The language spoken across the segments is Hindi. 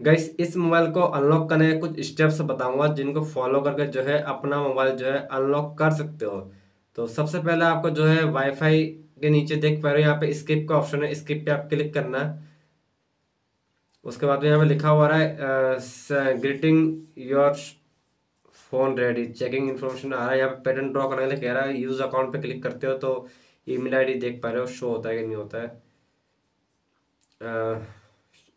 गैस इस मोबाइल को अनलॉक करने के कुछ स्टेप्स बताऊँगा जिनको फॉलो करके जो है अपना मोबाइल जो है अनलॉक कर सकते हो। तो सबसे पहले आपको जो है वाईफाई के नीचे देख पा रहे हो यहाँ पे स्किप का ऑप्शन है स्किप पे आप क्लिक करना। उसके बाद में यहाँ पे लिखा हुआ रहा है greeting your phone ready checking information आ रहा है यहाँ पे पैटर्न ड्रॉ करने के लिए कह रहा है यूज़ अकाउंट पे क्लिक करते हो तो ईमेल आईडी देख पा रहे हो शो होता है कि नहीं होता है। आ,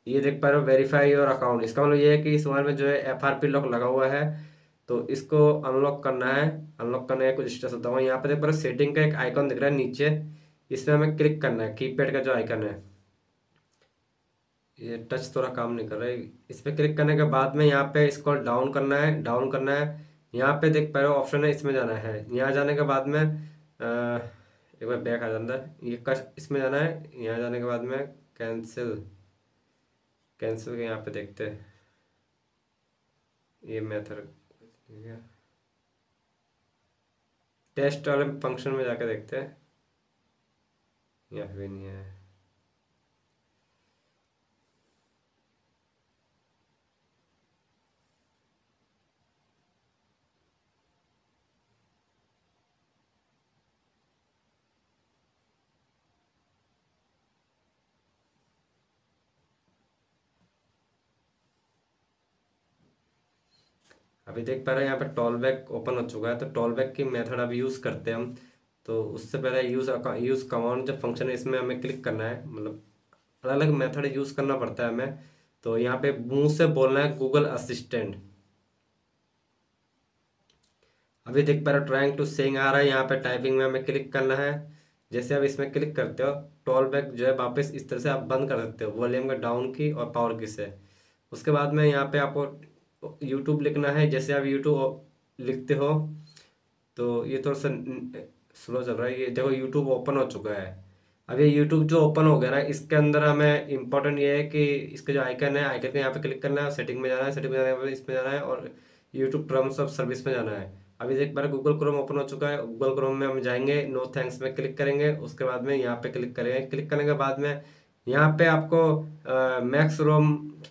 ये देख पा रहे हो वेरीफाई योर अकाउंट इसका मतलब ये है कि इस मोबाइल में जो है एफ़ आर पी लॉक लगा हुआ है। तो इसको अनलॉक करना है। अनलॉक करने का कुछ स्टेस होता है यहाँ पे देख पा रहे सेटिंग का एक आइकॉन दिख रहा है नीचे। इसमें हमें क्लिक करना है। कीपैड का जो आइकन है। ये टच थोड़ा काम नहीं कर रहा है। इस पर क्लिक करने के बाद में यहाँ पे इसको डाउन करना है। डाउन करना है। यहाँ पे देख पा रहे हो ऑप्शन है, इसमें जाना है। यहाँ जाने के बाद में एक बार बैक आ जाता है ये कश इसमें जाना है। यहाँ जाने के बाद में कैंसिल कैंसिल के यहाँ पे देखते हैं। ये मेथड टेस्ट वाले फ़ंक्शन में जाके देखते हैं। यहाँ पे नहीं है अभी देख पा रहे हैं यहाँ पे टॉल बैक ओपन हो चुका है तो टॉल बैक की मेथड अभी यूज़ करते हैं हम। तो उससे पहले यूज़ यूज़ कमांड जो फ़ंक्शन है, इसमें हमें क्लिक करना है मतलब अलग अलग मेथड यूज़ करना पड़ता है हमें। तो यहाँ पे मुँह से बोलना है गूगल असिस्टेंट अभी देख पा रहे ट्राइंग टू सेंग आ रहा है, यहाँ पे टाइपिंग में हमें क्लिक करना है। जैसे आप इसमें क्लिक करते हो टॉल बैक जो है वापस इस तरह से आप बंद कर सकते हो वॉल्यूम का डाउन की और पावर की से। उसके बाद में यहाँ पे आपको यूट्यूब लिखना है, जैसे आप यूट्यूब लिखते हो तो ये थोड़ा सा स्लो चल रहा है। ये देखो यूट्यूब ओपन हो चुका है। अब ये यूट्यूब जो ओपन हो गया ना, इसके अंदर हमें इम्पोर्टेंट ये है कि इसका जो आइकन है आइकन के यहाँ पे क्लिक करना है सेटिंग में जाना है सेटिंग में जाने के इसमें जाना है और यूट्यूब टर्म्स ऑफ़ सर्विस में जाना है। अभी देख बार गूगल क्रोम ओपन हो चुका है। गूगल क्रोम में हम जाएँगे नो थैंक्स में क्लिक करेंगे, उसके बाद में यहाँ पे क्लिक करेंगे। क्लिक करने के बाद में यहाँ पे आपको मैक्स रोम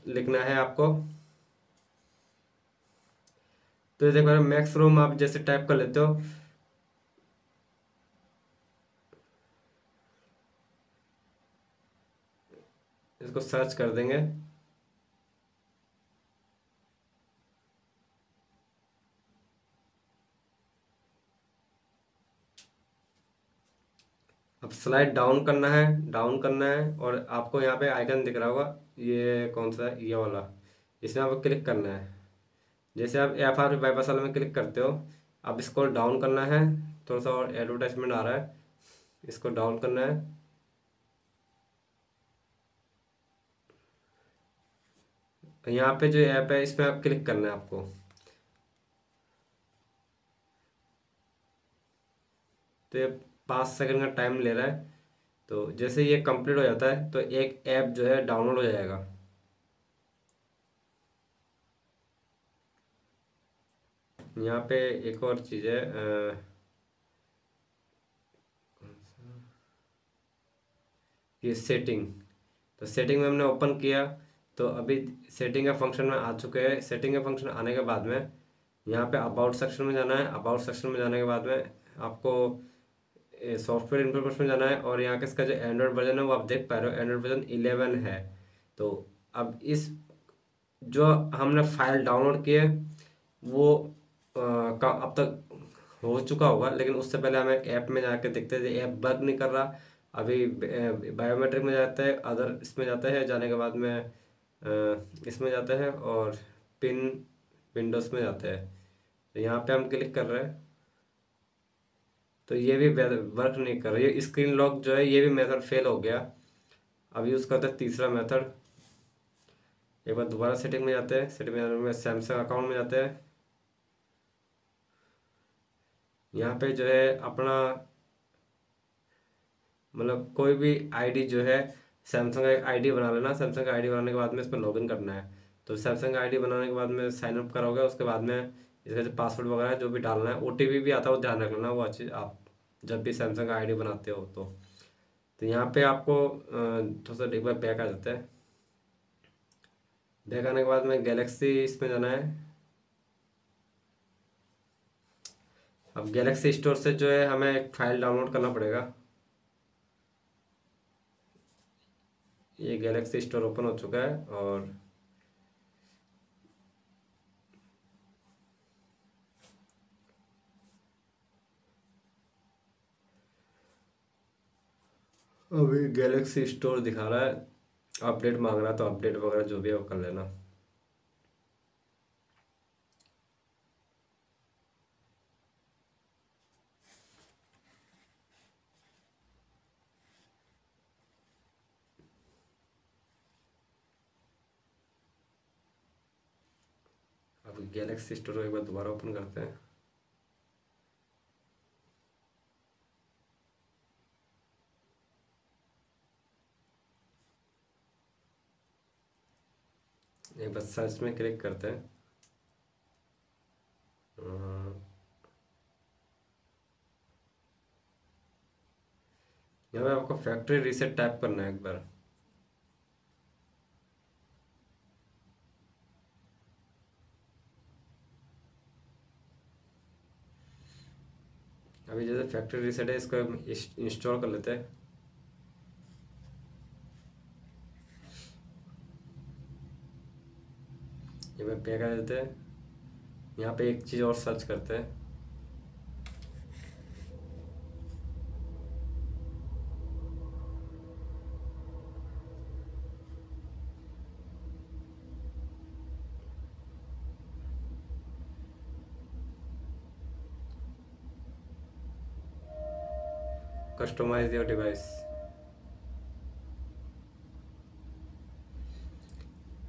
लिखना है आपको। तो देखो मैक्स रोम आप जैसे टाइप कर लेते हो। इसको सर्च कर देंगे। अब स्लाइड डाउन करना है डाउन करना है, और आपको यहाँ पे आइकन दिख रहा होगा। ये कौन सा है? ये वाला। इसमें आपको क्लिक करना है। जैसे आप एफ़ आर बाईपास वाले में क्लिक करते हो, अब इसको डाउन करना है, थोड़ा सा और एडवर्टाइजमेंट आ रहा है, इसको डाउन करना है। यहाँ पे जो ऐप है, इसमें आप क्लिक करना है आपको। तो ये पाँच सेकंड का टाइम ले रहा है। तो जैसे ये कंप्लीट हो जाता है तो एक ऐप जो है डाउनलोड हो जाएगा। यहाँ पे एक और चीज़ है ये सेटिंग तो सेटिंग में हमने ओपन किया तो अभी सेटिंग का फ़ंक्शन में आ चुके हैं। सेटिंग का फ़ंक्शन आने के बाद में यहाँ पे अबाउट सेक्शन में जाना है। अबाउट सेक्शन में जाने के बाद में आपको सॉफ्टवेयर इन्फॉर्मेशन में जाना है और यहाँ के इसका जो एंड्रॉयड वर्जन है, वो आप देख पा रहे हो। एंड्रॉयड वर्जन इलेवन है। तो अब इस जो हमने फ़ाइल डाउनलोड किए, वो का अब तक हो चुका होगा, लेकिन उससे पहले हमें ऐप में जाके देखते थे। ऐप वर्क नहीं कर रहा। अभी बायोमेट्रिक में जाते हैं अदर इसमें जाते हैं, जाने के बाद में इसमें जाते हैं और पिन विंडोज़ में जाते हैं। तो यहाँ पे हम क्लिक कर रहे हैं। तो ये भी वर्क नहीं कर रही। है स्क्रीन लॉक जो है, ये भी मेथड फेल हो गया। अब यूज़ करते हैं तीसरा मेथड एक बार दोबारा सेटिंग में जाते हैं। सेटिंग में सैमसंग अकाउंट में जाते हैं। यहाँ पे जो है अपना मतलब कोई भी आईडी जो है सैमसंग का आईडी बना लेना। सैमसंग का आईडी बनाने के बाद में इसमें लॉगिन करना है। तो सैमसंग का आईडी बनाने के बाद में साइन अप करोगे, उसके बाद में इसका जो पासवर्ड वगैरह जो भी डालना है ओटीपी भी आता है, वो ध्यान रख लेना, वो अच्छी आप जब भी सैमसंग का आई बनाते हो तो। तो यहाँ पे आपको थोड़ा सा एक बार बैक आ जाता है। बैक आने के बाद में गैलेक्सी इसमें जाना है। अब गैलेक्सी स्टोर से जो है हमें एक फ़ाइल डाउनलोड करना पड़ेगा। ये गैलेक्सी स्टोर ओपन हो चुका है और अभी गैलेक्सी स्टोर दिखा रहा है। अपडेट मांग रहा है तो अपडेट वगैरह जो भी है वो कर लेना अब गैलेक्सी स्टोर एक बार दोबारा ओपन करते हैं। एक बार सर्च में क्लिक करते हैं। यहाँ पे आपको फैक्ट्री रीसेट टाइप करना है एक बार। अभी जैसे फैक्ट्री रीसेट है, इसको इंस्टॉल कर लेते हैं। ये पे कर देते हैं। यहाँ पे एक चीज़ और सर्च करते हैं। कस्टमाइज योर डिवाइस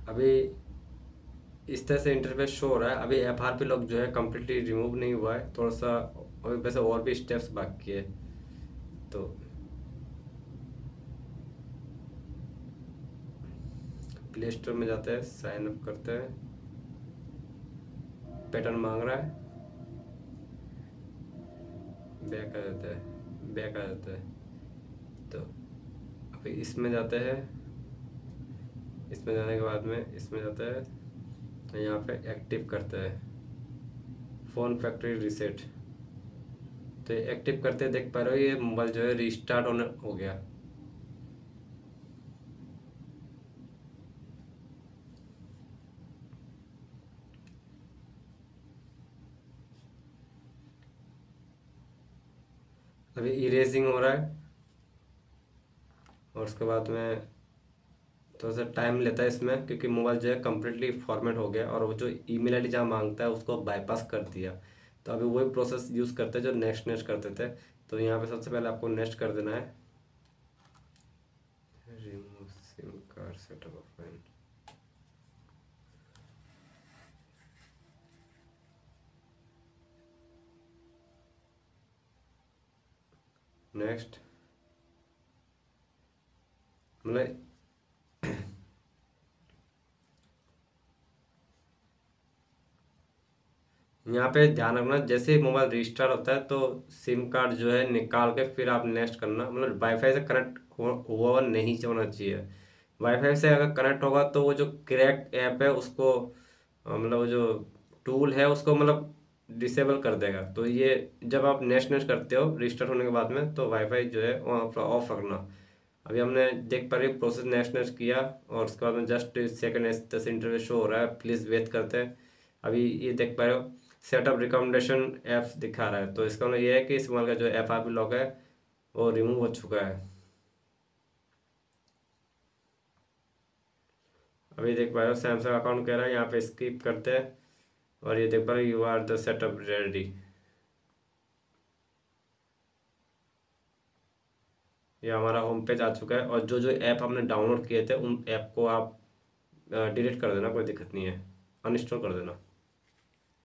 अभी इस तरह से इंटरफेस शो हो रहा है। अभी एफ़ आर पी लॉक जो है कम्प्लीटली रिमूव नहीं हुआ है। थोड़ा सा अभी वैसे और भी स्टेप्स बाकी है। तो प्ले स्टोर में जाते हैं साइन अप करते हैं। पैटर्न मांग रहा है। बैक आ जाता है। बैक आ जाता है। तो अभी इसमें जाता है। इसमें जाने के बाद में इसमें जाता है। तो यहाँ पे एक्टिव करता है। फ़ोन फैक्ट्री रिसेट तो एक्टिव करते देख पा रहे हो, ये मोबाइल जो है रिस्टार्ट होने हो गया। अभी इरेजिंग हो रहा है। और उसके बाद में थोड़ा सा टाइम लेता है इसमें, क्योंकि मोबाइल जो है कम्प्लीटली फॉर्मेट हो गया, और वो जो ईमेल आईडी जहाँ माँगता है, उसको बाईपास कर दिया। तो अभी वही प्रोसेस यूज़ करते हैं जो नेक्स्ट नेक्स्ट करते थे। तो यहाँ पे सबसे पहले आपको नेक्स्ट कर देना है। Remove SIM card setup next मतलब यहाँ पे ध्यान रखना, जैसे मोबाइल रजिस्टर होता है तो सिम कार्ड जो है निकाल के फिर आप नेक्स्ट करना। मतलब वाईफाई से कनेक्ट हुआ नहीं होना चाहिए। वाईफाई से अगर कनेक्ट होगा तो वो जो क्रैक ऐप है, उसको मतलब वो जो टूल है, उसको मतलब डिसेबल कर देगा। तो ये जब आप नेक्स्ट करते हो रजिस्टर होने के बाद में तो वाईफाई जो है वहाँ पर ऑफ़ रखना। अभी हमने देख पा रही प्रोसेस नेक्स्ट किया, और उसके बाद में जस्ट सेकेंड दस इंटरव्यू शो हो रहा है प्लीज़ वेट करते हैं। अभी ये देख पा रहे हो सेटअप रिकमेंडेशन ऐप्स दिखा रहा है। तो इसका मतलब ये है कि इस मोबाइल का जो एफ़ आर लॉक है, वो रिमूव हो चुका है। अभी देख पा रहे हो सैमसंग अकाउंट कह रहा है, यहाँ पे स्किप करते हैं। और ये देख पा रहे you are the setup ready ये हमारा होम पेज आ चुका है और जो जो ऐप हमने डाउनलोड किए थे, उन ऐप को आप डिलीट कर देना, कोई दिक्कत नहीं है। अनइंस्टॉल कर देना।